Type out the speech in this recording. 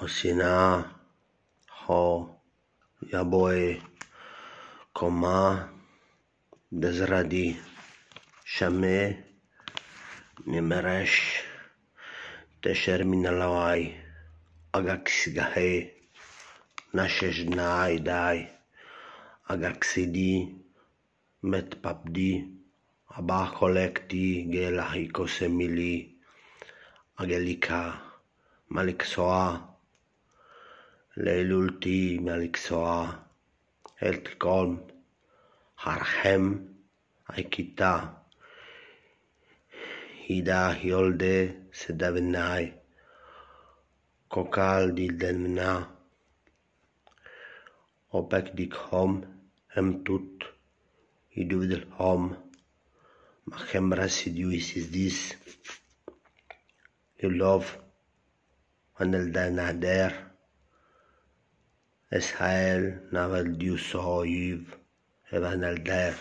Osina, Ho, Yaboe, Koma, Dezradi, Shame, Nimeresh, Tesher Minalawai, Agaxigahe, Nashesh Nai Dai, Agaxidi, Met Papdi, Abba Kolekti, Gelahiko Semili, Agelika, Malik Soa, l'ultima lixoa, el colm, harhem, aikita, hida hiolde sedavnai, kokal dildenna, opek dikhom, hem tut, iduvdelhom, machem rasiduis is this, you love, and el danader, اسحیل نول دیو سهایی و نل در